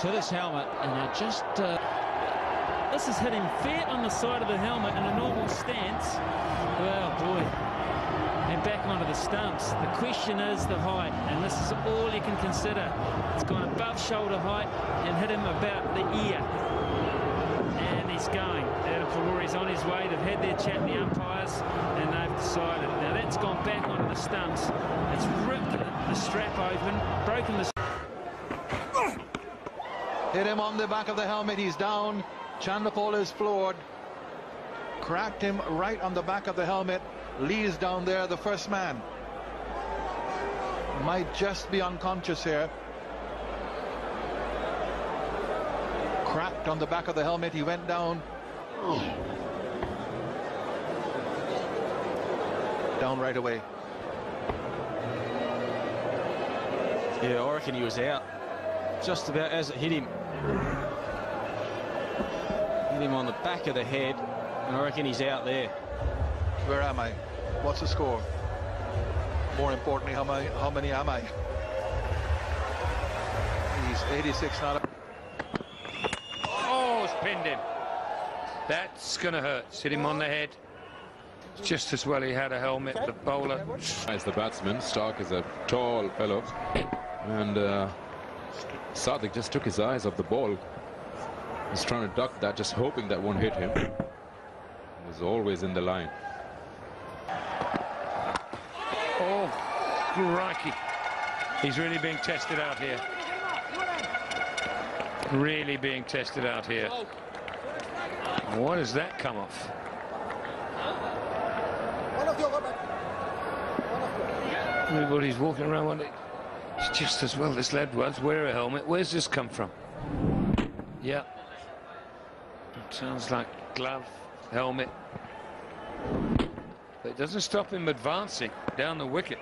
It's hit his helmet, and it just. Uh... This has hit him fair on the side of the helmet in a normal stance. Well, boy. And back onto the stumps. The question is the height, and this is all you can consider. It's gone above shoulder height and hit him about the ear. And he's going. Adam Ferrari's on his way. They've had their chat, the umpires, and they've decided. Now that's gone back onto the stumps. It's ripped the strap open, broken the. Hit him on the back of the helmet. He's down. Chanderpaul is floored. Cracked him right on the back of the helmet. Lee's down there, the first man. Might just be unconscious here. Cracked on the back of the helmet. He went down. Down right away. Yeah, I reckon he was out just about as it hit him. Hit him on the back of the head, and I reckon he's out there. Where am I? What's the score? More importantly, how many, how many am I? He's 86 not. Oh, it's pinned him. That's going to hurt. Hit him on the head. Just as well he had a helmet, the bowler. As the batsman, Starc is a tall fellow. And uh, Sadik just took his eyes off the ball. He's trying to duck that, just hoping that won't hit him. He was always in the line. Oh, crikey. He's really being tested out here. Really being tested out here. Why does that come off? Everybody's walking around. It's just as well this lad was. Wear a helmet. Where's this come from? Yeah. It sounds like glove, helmet. But it doesn't stop him advancing down the wicket.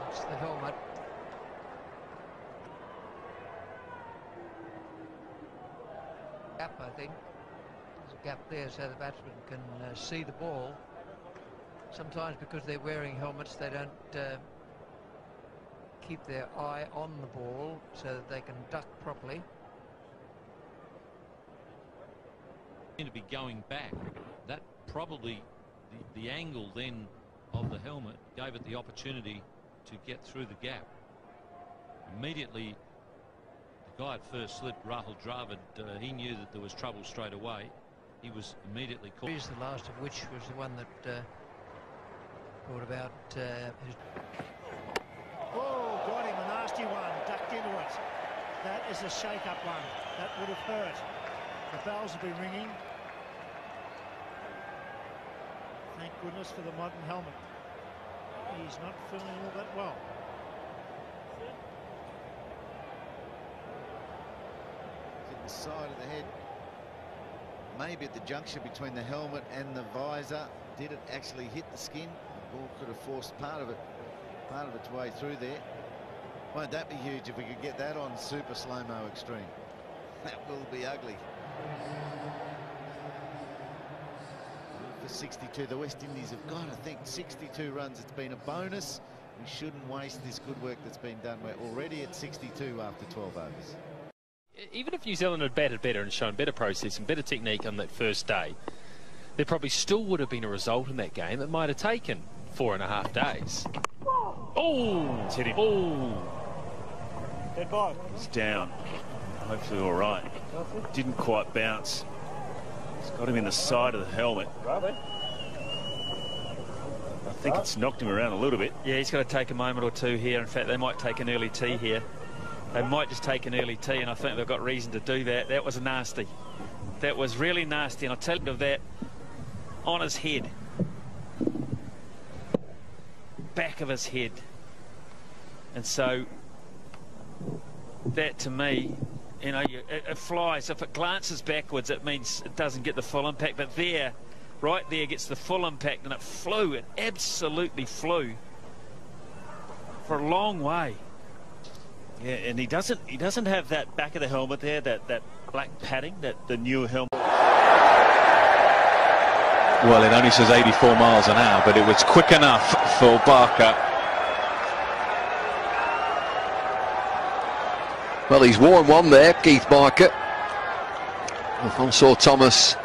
That's the helmet. Gap, I think. There's a gap there so the batsman can uh, see the ball. Sometimes because they're wearing helmets, they don't uh, keep their eye on the ball so that they can duck properly. to be going back. That probably, the, the angle then of the helmet gave it the opportunity to get through the gap. Immediately, the guy at first slipped, Rahul Dravid, uh, he knew that there was trouble straight away. He was immediately caught. Here's the last of which was the one that uh, brought about uh, his... Oh, got him, a nasty one, ducked into it. That is a shake-up one. That would have hurt. The bells have been ringing. Thank goodness for the modern helmet. He's not feeling all that well. Hit the side of the head. Maybe at the junction between the helmet and the visor. Did it actually hit the skin? The ball could have forced part of it, part of its way through there. Won't that be huge if we could get that on super slow-mo extreme? That will be ugly. For 62, the West Indies have got, I think, 62 runs. It's been a bonus. We shouldn't waste this good work that's been done. We're already at 62 after 12 overs. Even if New Zealand had batted better and shown better process and better technique on that first day, there probably still would have been a result in that game that might have taken four and a half days. Oh! Hit him. Oh! Dead ball. He's down. Hopefully all right. Didn't quite bounce. It's got him in the side of the helmet. I think it's knocked him around a little bit. Yeah, he's got to take a moment or two here. In fact, they might take an early tea here. They might just take an early tea, and I think they've got reason to do that. That was nasty. That was really nasty, and I'll tell you of that on his head. Back of his head. And so, that to me, you know, you, it, it flies. If it glances backwards, it means it doesn't get the full impact. But there, right there, gets the full impact, and it flew. It absolutely flew for a long way. Yeah, and he doesn't he doesn't have that back of the helmet there, that, that black padding, that the new helmet. Well, it only says 84 miles an hour, but it was quick enough for Barker Well, he's worn one there, Keith Barker. Alfonso Thomas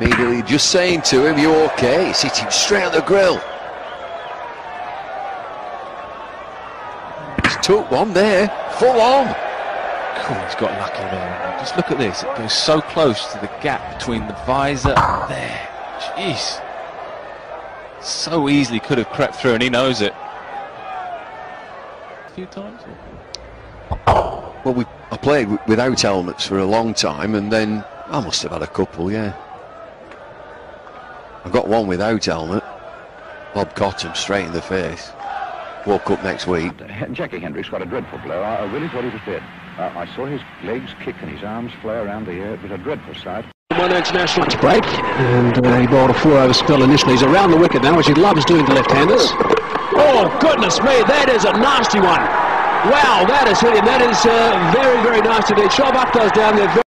immediately just saying to him, you okay? He's hitting straight on the grill. He's took one there, full on. Oh, he's got lucky there. Just look at this. It goes so close to the gap between the visor there. Jeez. So easily could have crept through and he knows it. A few times. Well, we, I played w- without helmets for a long time, and then I must have had a couple, yeah. I got one without helmet. Bob caught him straight in the face. Woke up next week. Jackie Hendriks got a dreadful blow. I, I really thought he was dead. Uh, I saw his legs kick and his arms fly around the air. It was a dreadful sight. One international break, and uh, he bowled a four-over spell initially. He's around the wicket now, which he loves doing to left-handers. Oh, goodness me, that is a nasty one. Wow, that is hit him. That is uh, very, very nice to indeed. Shoaib Akhtar's down there.